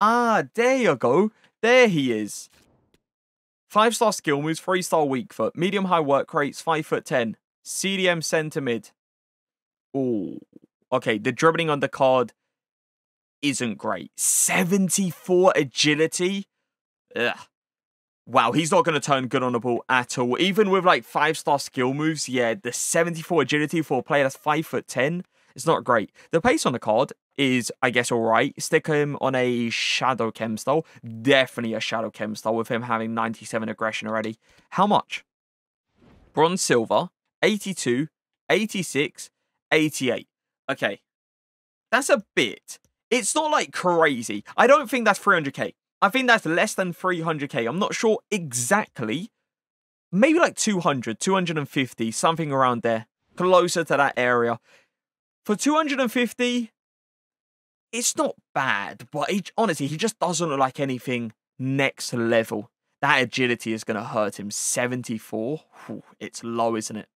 Ah, there you go. There he is. Five star skill moves, three star weak foot, medium high work rates, five foot ten, CDM center mid. Oh, okay. The dribbling on the card isn't great. 74 agility. Ugh. Wow, he's not going to turn good on the ball at all. Even with like five star skill moves, yeah, the 74 agility for a player that's five foot 10 it's not great. The pace on the card is, I guess, all right. Stick him on a Shadow Chem style. Definitely a Shadow Chem style with him having 97 aggression already. How much? Bronze Silver, 82, 86, 88. Okay. That's a bit. It's not like crazy. I don't think that's 300k. I think that's less than 300k. I'm not sure exactly. Maybe like 200, 250, something around there. Closer to that area. For 250, it's not bad, but he, honestly, he just doesn't look like anything next level. That agility is going to hurt him. 74, Whew, it's low, isn't it?